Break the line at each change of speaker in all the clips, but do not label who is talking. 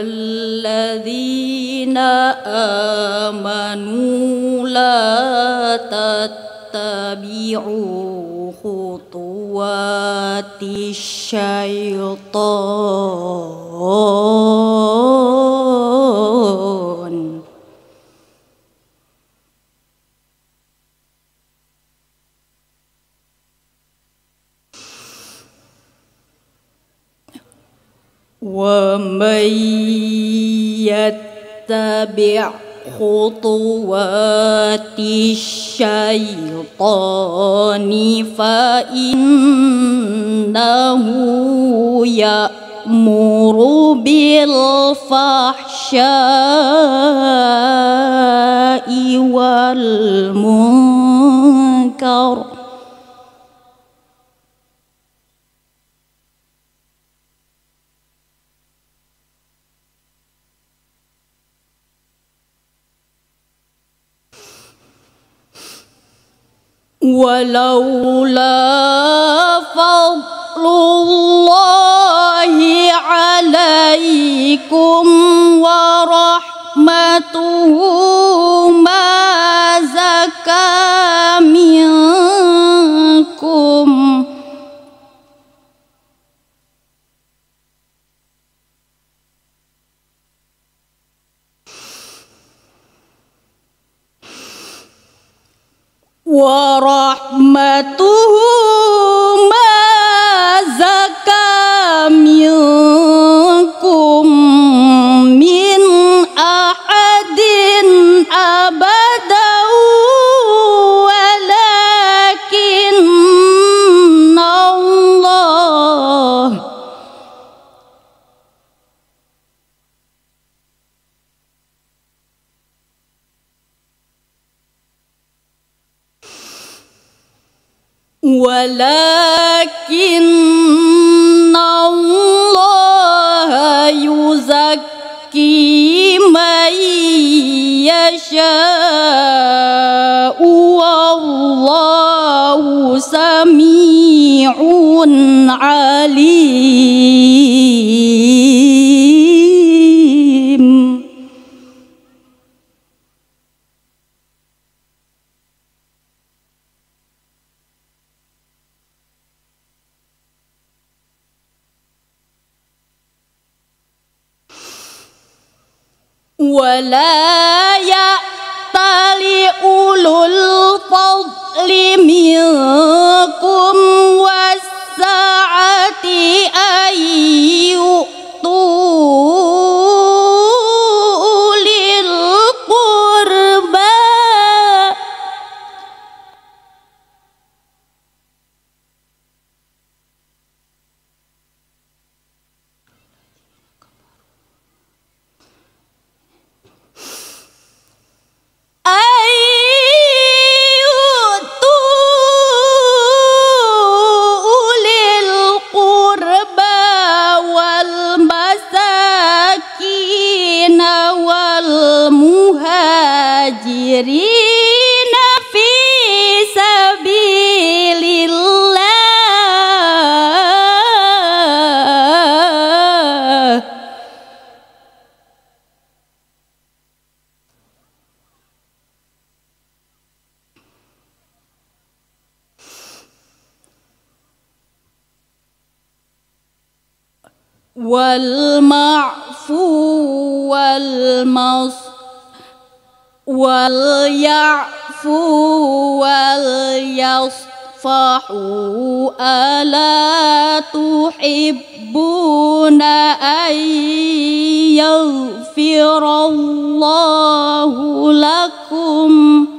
الذين آمنوا لا تتبعوا خطوات الشيطان. ومن يتبع خطوات الشيطان فإنه يأمر بالفحشاء والمنكر ولولا فضل الله عليكم ورحمته ورحمته ولكن الله يزكي من يشاء والله سميع عليم. ولا يأتل أولو الفضل منكم. والمعفو والمص وليعفوا وليصفحوا ألا تحبون أن يغفر الله لكم؟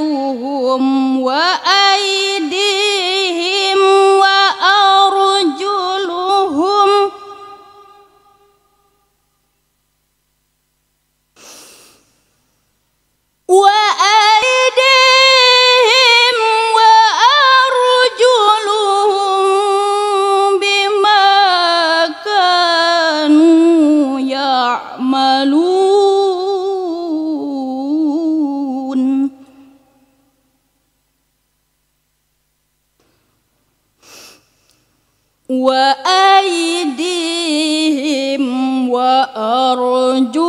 ألسنتهم وأيديهم وأرجلهم. وأيديهم وأرجلهم بما كانوا يعملون. وأيديهم وأرجلهم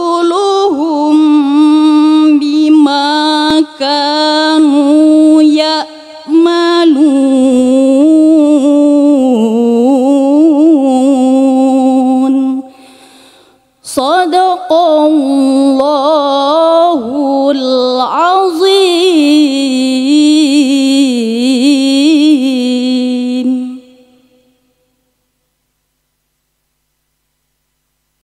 بما كانوا يأملون صدق الله